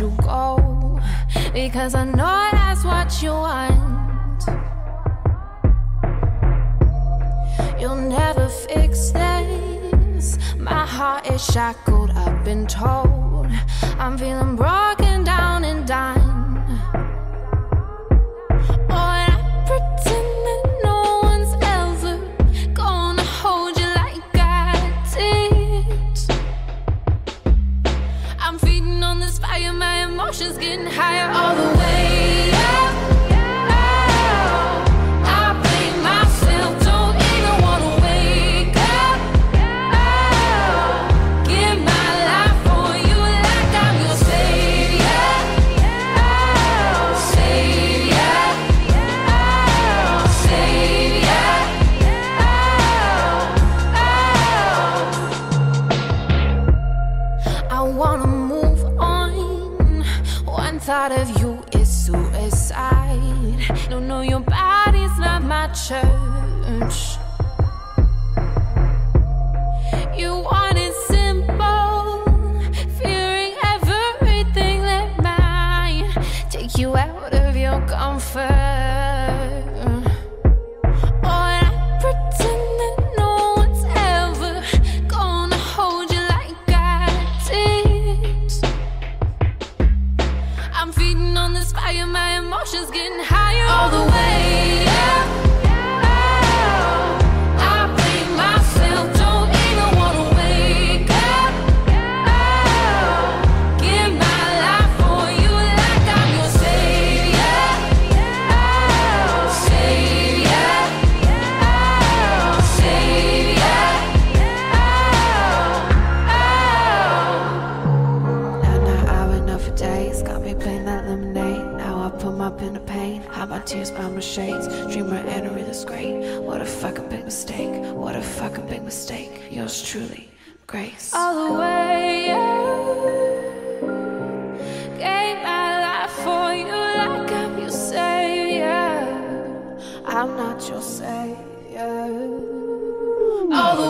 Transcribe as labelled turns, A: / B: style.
A: you go. Because I know that's what you want. You'll never fix this. My heart is shackled, I've been told. I'm feeling broken emotions getting higher all the way. Up. I wanna thought of you is suicide. No, no, your body's not my church. You want it simple, fearing everything that might take you out of your comfort.
B: Hide my tears behind my shades. Dreamer entering the great. What a fucking big mistake. What a fucking big mistake. Yours truly, Grace.
A: All the way, yeah. Gave my life for you like I'm your savior. I'm not your savior. All the